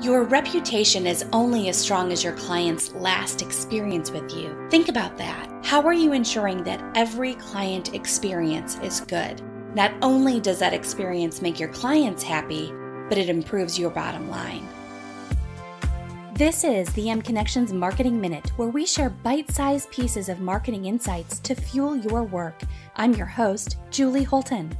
Your reputation is only as strong as your client's last experience with you. Think about that. How are you ensuring that every client experience is good? Not only does that experience make your clients happy, but it improves your bottom line. This is the mConnexions Marketing Minute, where we share bite sized pieces of marketing insights to fuel your work. I'm your host, Julie Holton.